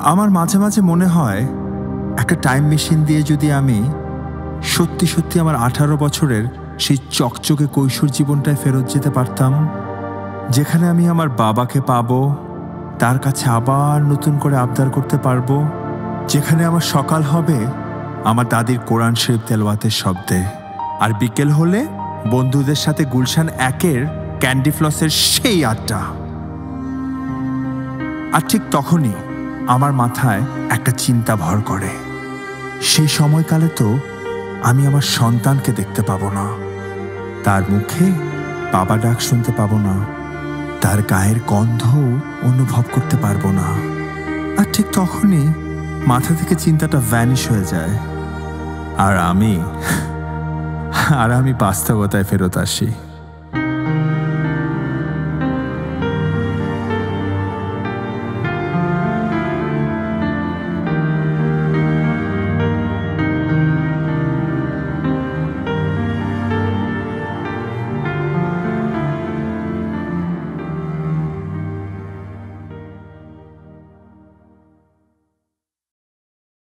আমার মাঝে মাঝে মনে হয়, একটা টাইম মেশিন দিয়ে যদি আমি সত্যি সত্যি আমার আঠারো বছরের সেই চকচকে কৈশোর জীবনটায় ফেরত যেতে পারতাম, যেখানে আমি আমার বাবাকে পাব, তার কাছে আবার নতুন করে আবদার করতে পারব, যেখানে আমার সকাল হবে আমার দাদির কোরআন শরীফ তেলওয়াতের শব্দে। আর বিকেল হলে বন্ধুদের সাথে গুলশান একের ক্যান্ডি ফ্লসের সেই আড্ডা। আর ঠিক তখনই আমার মাথায় একটা চিন্তা ভর করে। সেই সময়কালে তো আমি আমার সন্তানকে দেখতে পাবো না। তার মুখে বাবা ডাক শুনতে পাবো না। তার গায়ের গন্ধ অনুভব করতে পারব না। আর ঠিক তখনই মাথা থেকে চিন্তাটা ভ্যানিশ হয়ে যায়। আর আমি আর আমি বাস্তবতায় ফেরত আসি।